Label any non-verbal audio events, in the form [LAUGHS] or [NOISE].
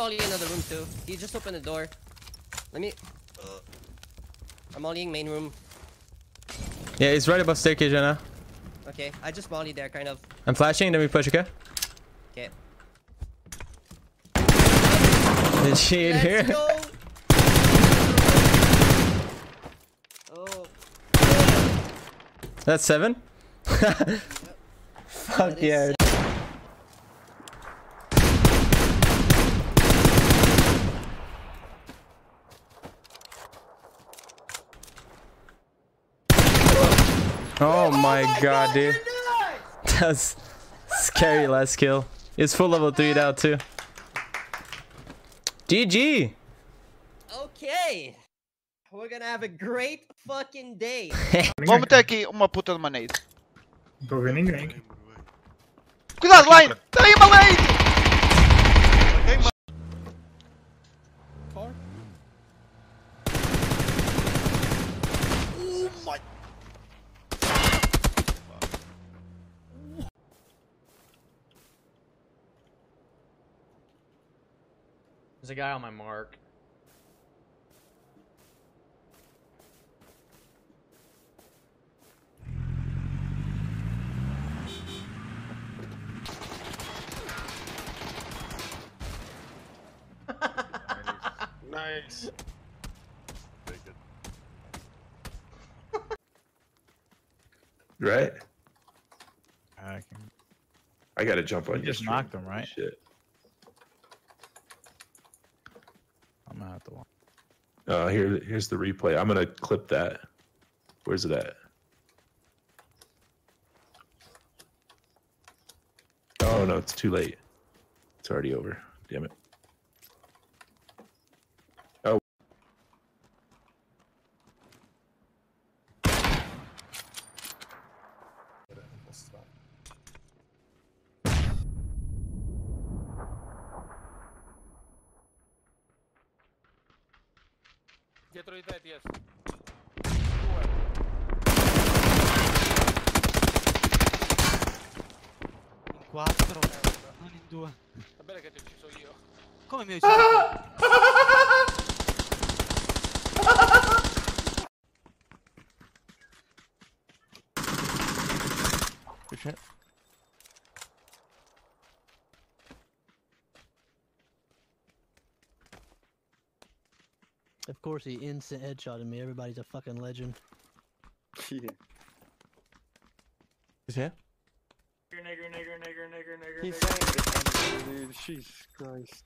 probably in another room too. He just opened the door. Let me. Uh. I'm mollying main room. Yeah, he's right above staircase right now. Okay, I just molly there, kind of. I'm flashing, then we push, okay? Okay. Did she in Let's here? go. Oh, That's seven? [LAUGHS] Fuck that is yeah. Oh, oh my god, dude. [LAUGHS] That's scary last kill. It's full level 3 now too. GG! Okay. We're gonna have a great fucking day. [LAUGHS] Vamos ter aqui uma puta de uma nade. Não tô vendo ninguém. Cuidado, Line! Tem aí uma nade! There's a guy on my mark. Nice. Right? I can... I gotta jump on You your just stream. knocked him, right? Shit. Gonna have to watch. Uh, here, here's the replay. I'm gonna clip that. Where's it at? Oh no, it's too late. It's already over. Damn it. Dietro di te, TS. In 4, non in 2. Va bene che ti ho ucciso io. Come mi hai ucciso? Of course, he instant headshotted me. Everybody's a fucking legend. He's here? Nigger, nigger, nigger, nigger, nigger, He's nigger. saying it, dude. Jesus Christ.